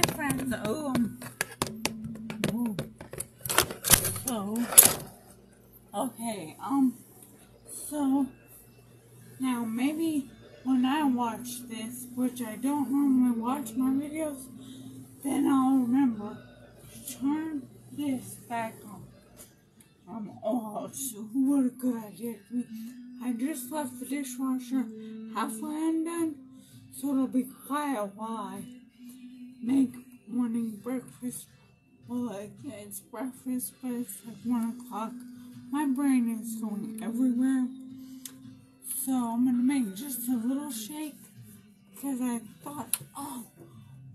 Hi friends. Um. oh. So. Okay. Um. So. Now maybe when I watch this, which I don't normally watch my videos, then I'll remember to turn this back on. Um. Oh, so what a good idea. I just left the dishwasher halfway undone, so it'll be quiet while I make morning breakfast. Well, like, it's breakfast, but it's like 1 o'clock. My brain is going everywhere. So I'm to make just a little shake because I thought, oh,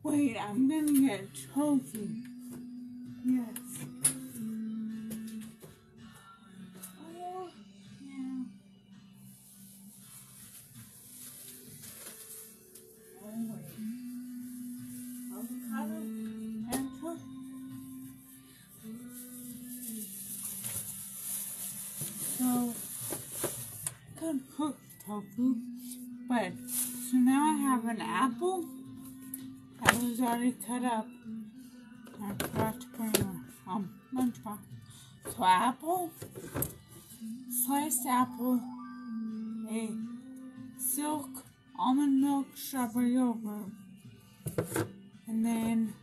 wait, I'm to get tofu. Yes. Cut up. I forgot to bring a um, lunchbox. So apple, sliced apple, a silk almond milk strawberry yogurt and then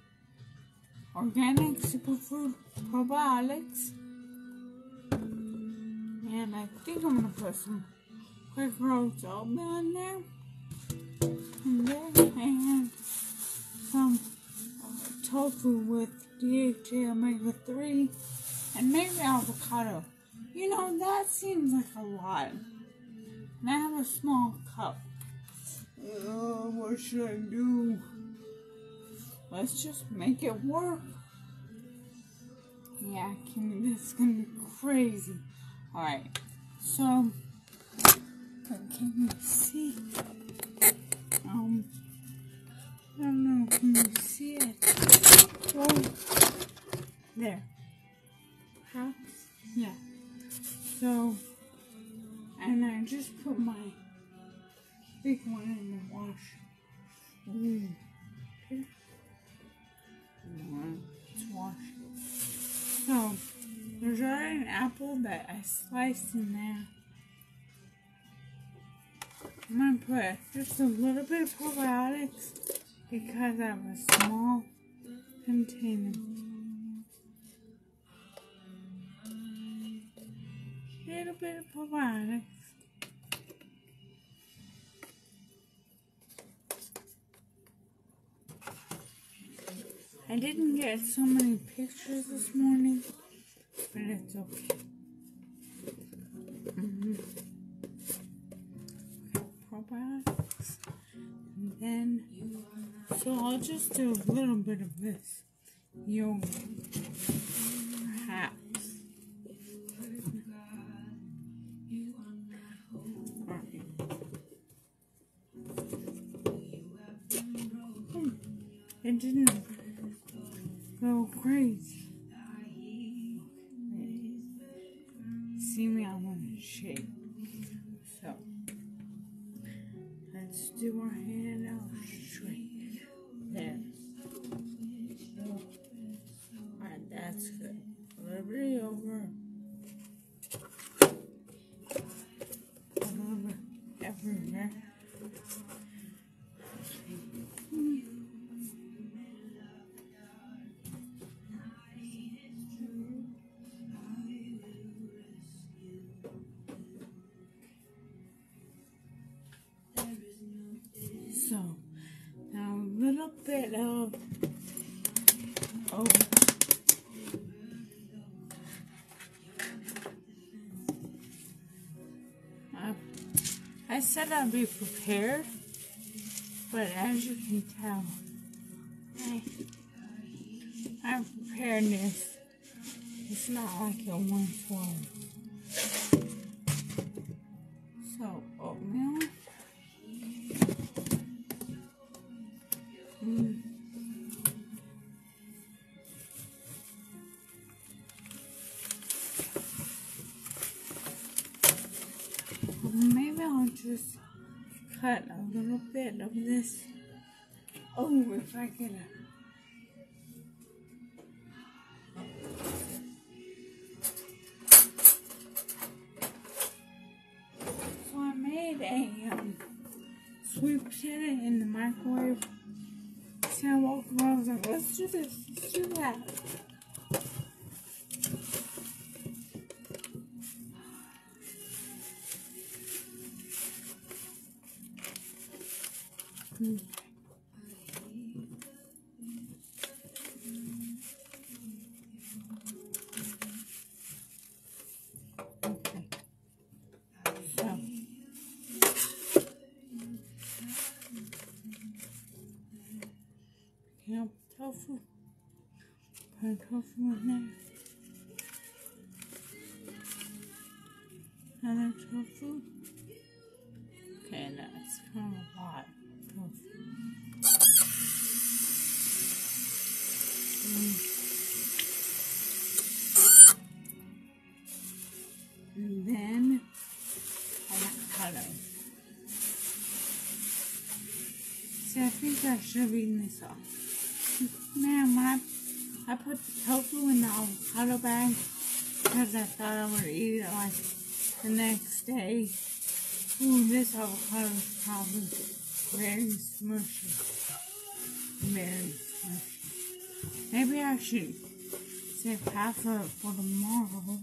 organic superfood probiotics. And I think I'm gonna put some quick roast oatmeal in there. And then and some tofu with DHA omega 3 and maybe avocado. You know, that seems like a lot. And I have a small cup. Oh, what should I do? Let's just make it work. Yeah, can, this is gonna be crazy. Alright, so, can you see? Um, I don't know, can you see it? Oh, there. Perhaps? Yeah. So, and I just put my big one in the wash. Ooh. Okay. Let's wash. So, there's already an apple that I sliced in there. I'm gonna put just a little bit of probiotics because I have a small container. Little bit of probiotics. I didn't get so many pictures this morning, but it's okay. Mm-hmm. Probiotics. And then, so I'll just do a little bit of this yogurt. Perhaps. Hmm. It didn't go crazy. See me, I want to shake. Do our said I'd be prepared, but as you can tell, I, my preparedness it's not like it once was. Oh, if I could. a So I made a um, sweet potato in the microwave. So I walked around I was like, let's do this, let's do that. Mm. Okay. So. Yep, tofu. Put tofu in there. Another tofu. Okay, I should have eaten this off. Man, when I, I put the tofu in the avocado bag because I thought I would eat it like the next day. Ooh, this avocado is probably very smushy. Very smushy. Maybe I should save half of it for tomorrow.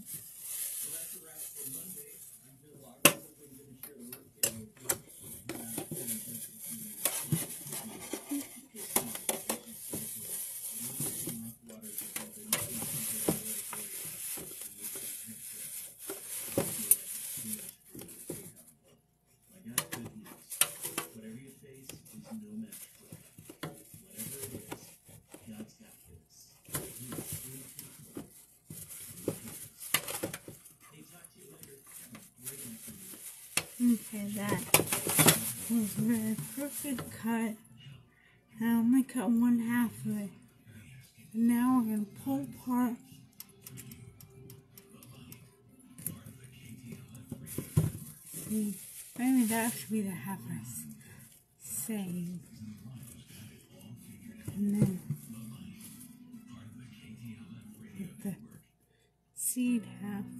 I got good news. Whatever you face is no match for it. Whatever it is, God's got this. He is fully capable. Hey, talk to you later. Great afternoon. Okay, that very crooked cut. I only cut one half of it. And now we're gonna pull apart. See, maybe that should be the half I saved. And then get the seed half.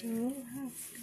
This is a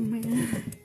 Oh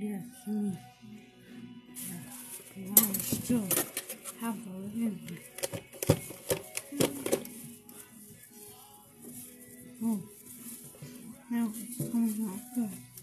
to me. Yeah, I still have a little. Oh, now it's coming out good.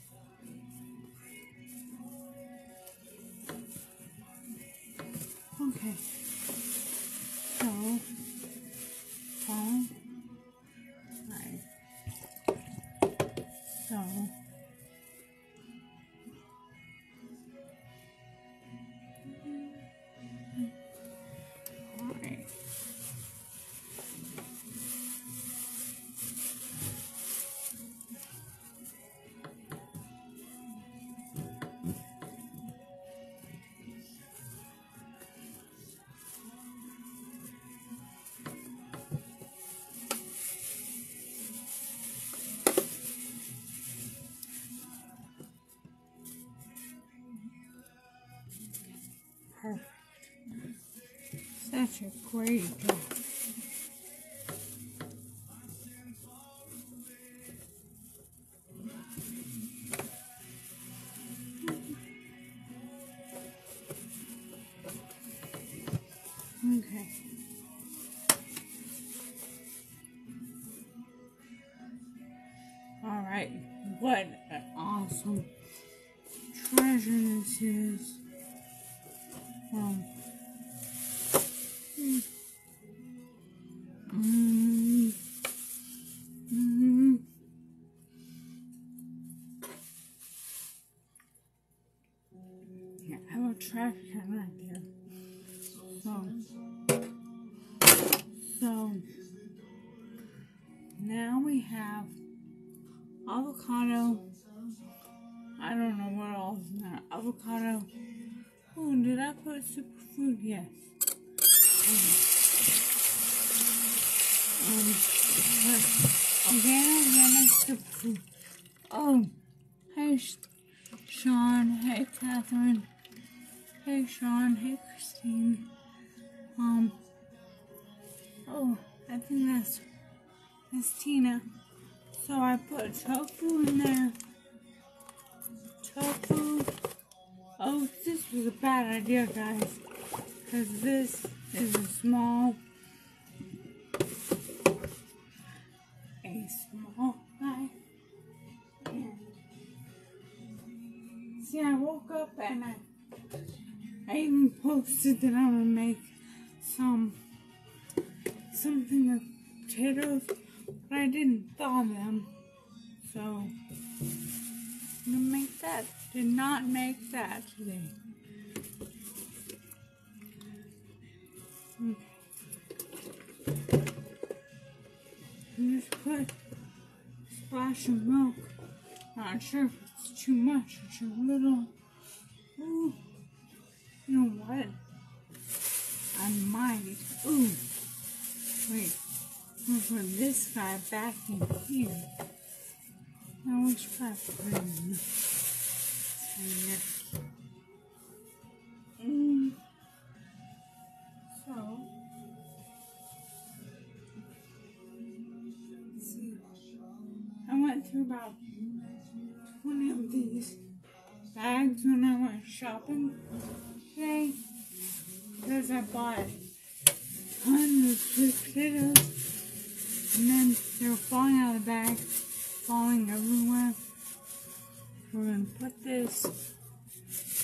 Perfect. Such a great job. So, so now we have avocado. I don't know what else is there. Avocado. Oh, did I put superfood? Yes. Um, organic, organic superfood. Oh, hey, Sean. Hey, Catherine. Hey, Sean. Hey, Christine. Um. Oh, I think that's that's Tina. So I put tofu in there. Tofu. Oh, this was a bad idea, guys. Because this is a small, a small guy. And see, I woke up and I, I even posted that I'm gonna make some, something with potatoes, but I didn't thaw them. So, I'm gonna make that. Did not make that today. Hmm. Okay. And just put a splash of milk. Not sure if it's too much or too little. Ooh. You know what? I might. Ooh. Wait. I'm gonna put this guy back in here. Now which part put in? Here. Mm. So. I went through about 20 of these bags when I went shopping today because I bought tons of sweet potatoes and then they were falling out of the bag, falling everywhere. We're gonna put this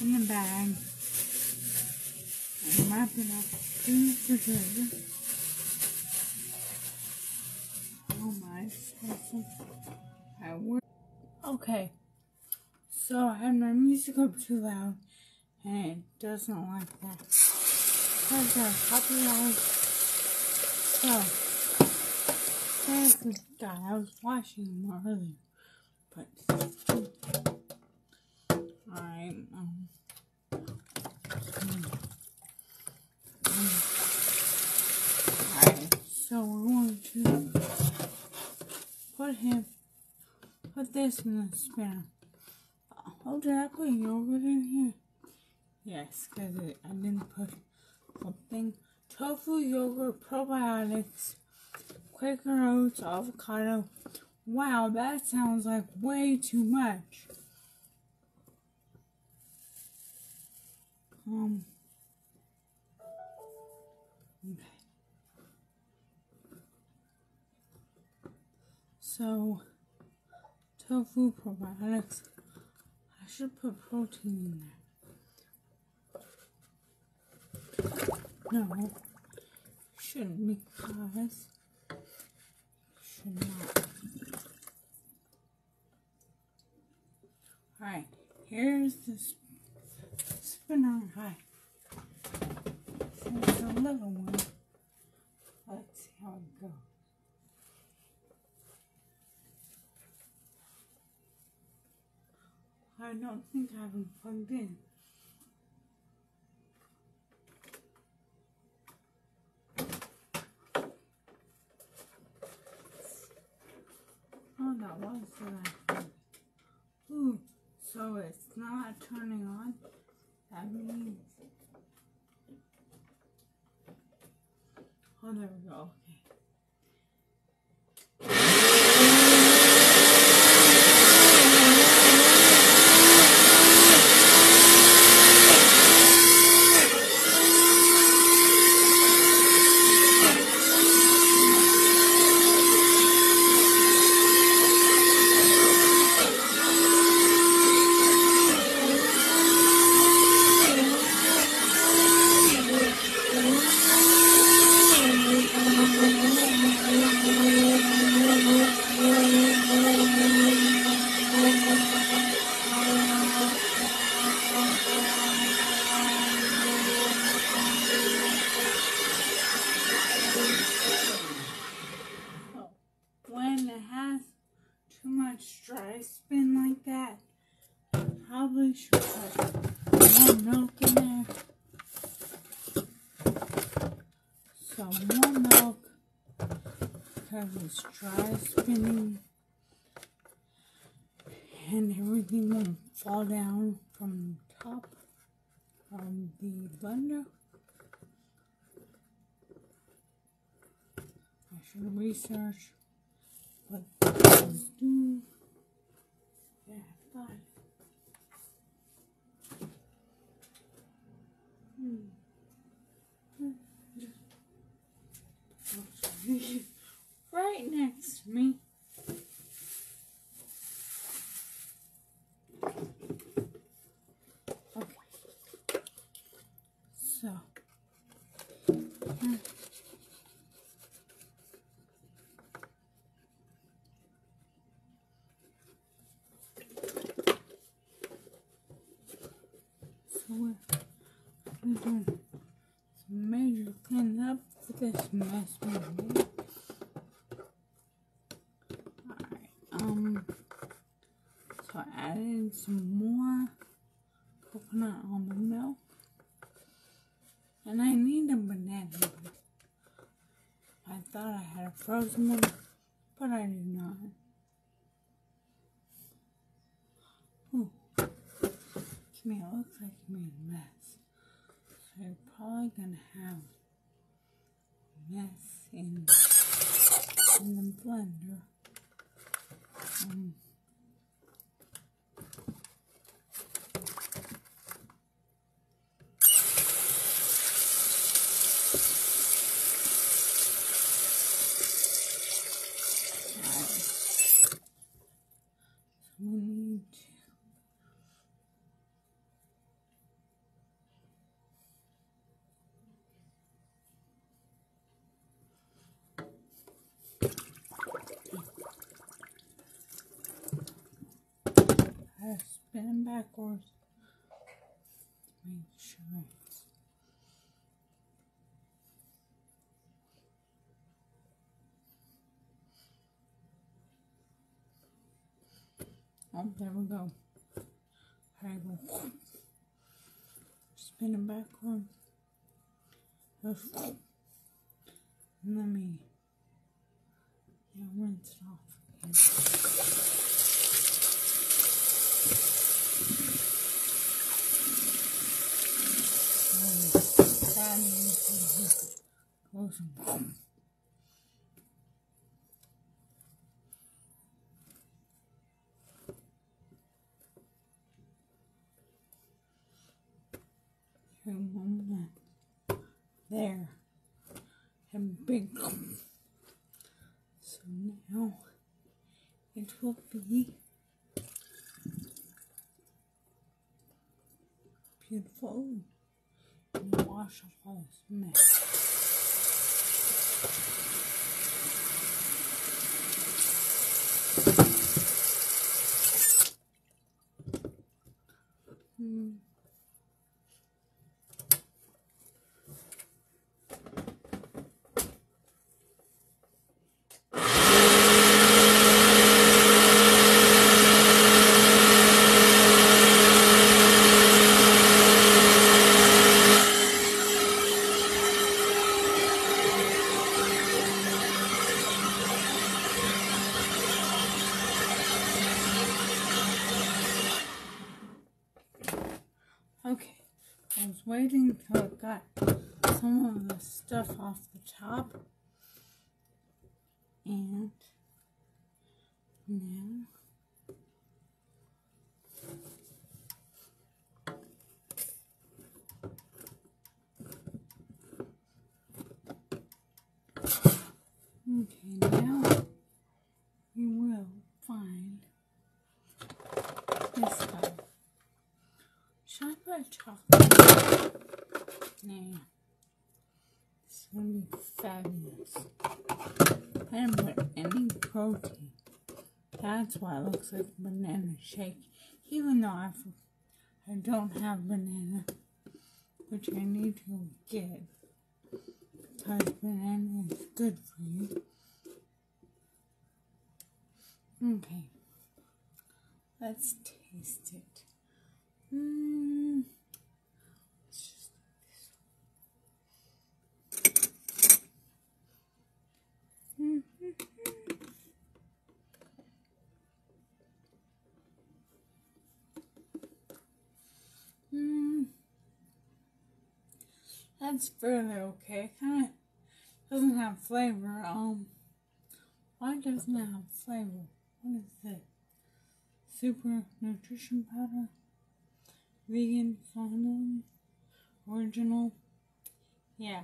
in the bag and wrap it up in the refrigerator. Oh my. I work. Okay, so I had my music up too loud and it doesn't like that. Because of copyright. So, there's this guy. I was watching him earlier. But Alright, um, hmm. Alright, so we're going to put him, put this in the spinner. Oh, did I put yogurt in here? Yes, because I didn't put something. Tofu, yogurt, probiotics, Quaker oats, avocado. Wow, that sounds like way too much. Um. Okay. So, tofu probiotics. I should put protein in there. No, shouldn't because should not. Alright, here's the sp- spinner. Hi. Here's the little one. Let's see how it goes. I don't think I have them plugged in. Oh, last. Ooh, so it's not turning on. That means. Oh, there we go. Okay. when it has too much dry spin like that, I probably should put more milk in there. Some more milk because it's dry spinning and everything won't fall down from the top of the blender. I should research what. Yeah. Hmm. Hmm. right next to me. Okay. So. hmm. So we're, we're doing some major cleanup for this mess. Alright, um, so I added some more coconut almond milk. And I need a banana. I thought I had a frozen one, but I did not. To me, it looks like you made a mess. So you're probably gonna have mess in, in the blender. Um, alright. So we need to I spin them backwards. Make sure it's Oh, there we go. We go. Spin them backwards. Let me yeah, rinse it off again. That needs to go some Here, one. There. And big. So now it will be beautiful. And wash off all this mess. Hmm. Okay, I was waiting till it got some of the stuff off the top. And now Okay, now you will find this stuff. Chocolate chocolate. Now, it's gonna be fabulous. I didn't put any protein. That's why it looks like banana shake. Even though I, I don't have banana, which I need to get. Because banana is good for you. Okay. Let's taste it. Mm. Let's just do this. Mm. That's fairly okay. Kind of doesn't have flavor. Um, why doesn't it have flavor? What is this? Super nutrition powder vegan fondant original. Yeah.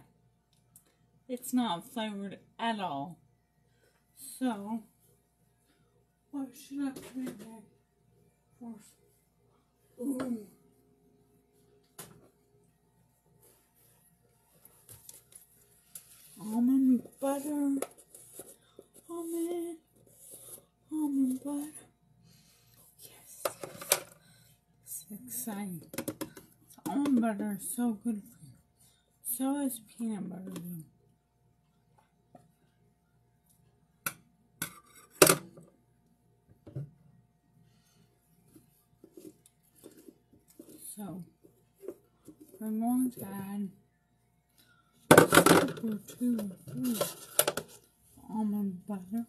It's not flavored at all. So what should i put in there for Ooh. almond butter. Almond almond butter So almond butter is so good for you. So is peanut butter. Though. So we're going to add a two almond butter.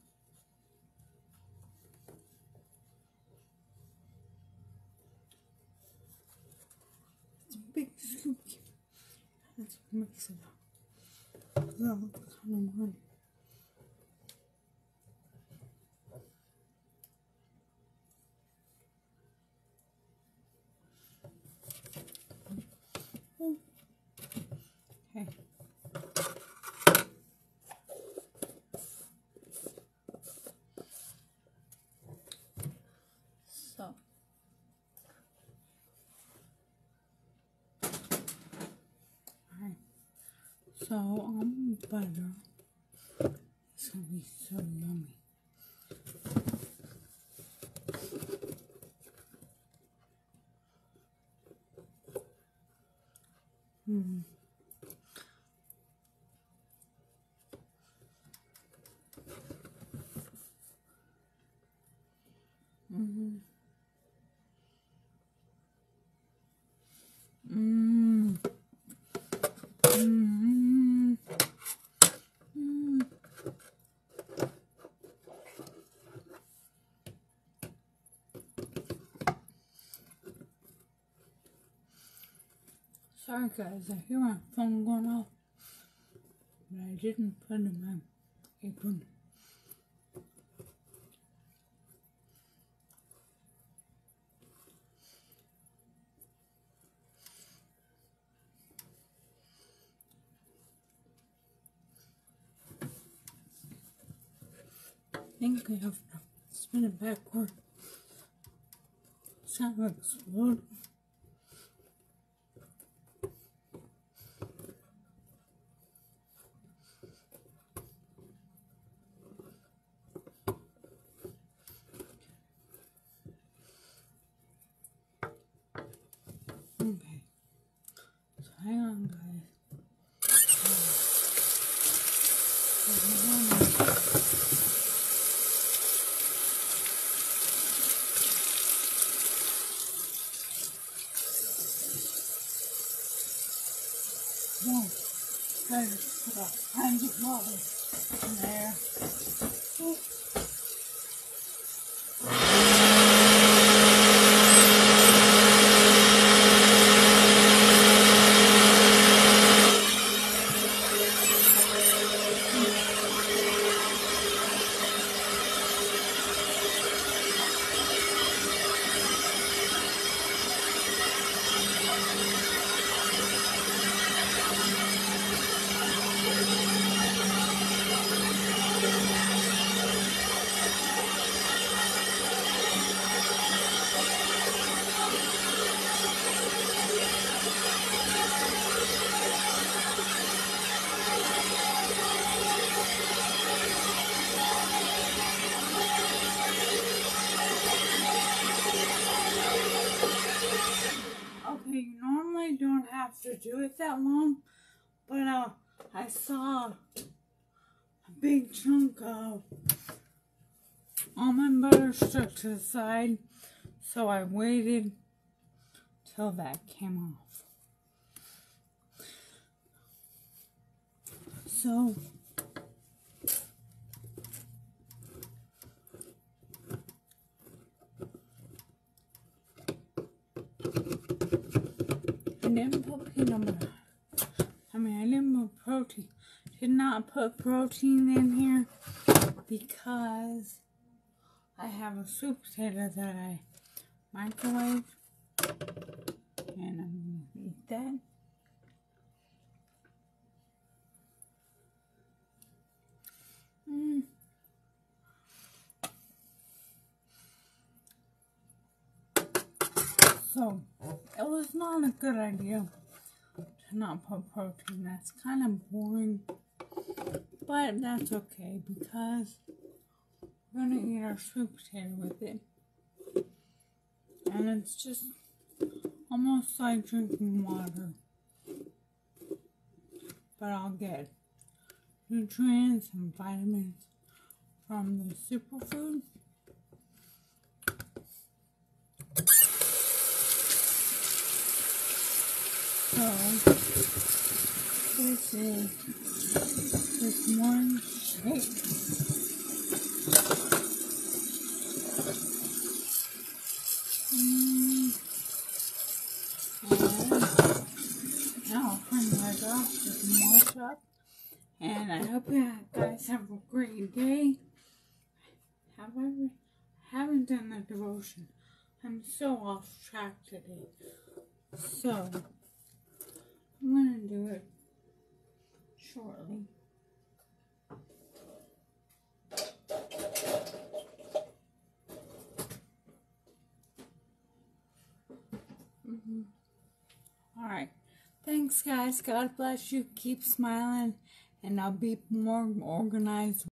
Let's mix it up. So almond butter is gonna be so yummy. Guys, I hear my phone going off, but I didn't put it in my apron. I think I have to spin it backward. Sound like explode. That long, but uh, I saw a big chunk of almond butter stuck to the side, so I waited till that came off. So, Put peanut butter. I mean, I didn't put protein. Did not put protein in here because I have a soup potato that I microwave, and I'm gonna eat that. Mm. So, it was not a good idea to not put protein. That's kind of boring. But that's okay because we're going to eat our sweet potato with it. And it's just almost like drinking water. But I'll get nutrients and vitamins from the superfood. So this is this one shake. And I hope you guys have a great day. Have I haven't done the devotion. I'm so off track today. So I'm gonna do it shortly. Mhm. All right. Thanks, guys. God bless you. Keep smiling, and I'll be more organized.